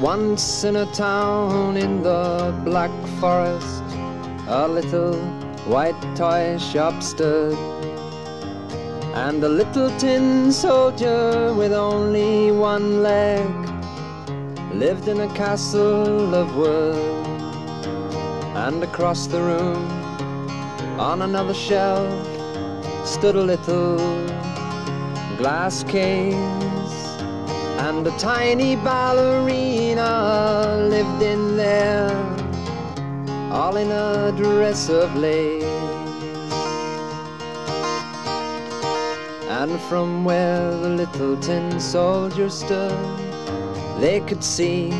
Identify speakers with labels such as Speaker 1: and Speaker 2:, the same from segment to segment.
Speaker 1: Once in a town in the Black Forest, a little white toy shop stood. And a little tin soldier with only one leg lived in a castle of wood. And across the room, on another shelf, stood a little glass case. And a tiny ballerina lived in there, all in a dress of lace. And from where the little tin soldier stood, they could see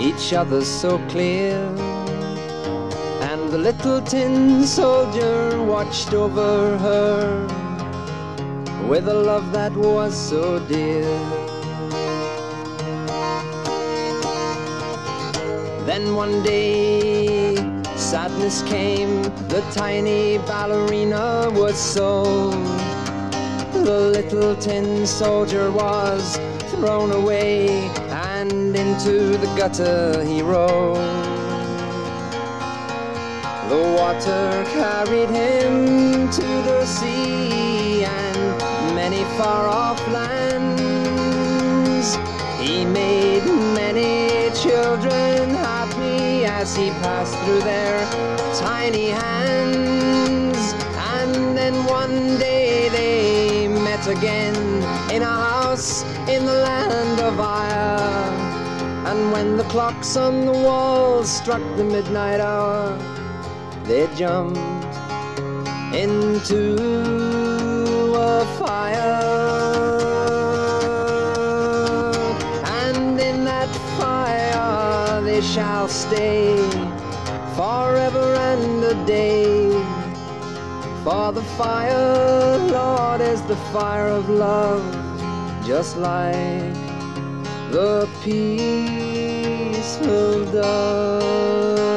Speaker 1: each other so clear. And the little tin soldier watched over her with a love that was so dear. Then one day, sadness came, the tiny ballerina was sold. The little tin soldier was thrown away, and into the gutter he rolled. The water carried him he passed through their tiny hands. And then one day they met again in a house in the land of Ire. And when the clocks on the wall struck the midnight hour, they jumped into shall stay forever and a day. For the fire, Lord, is the fire of love, just like the peaceful dove.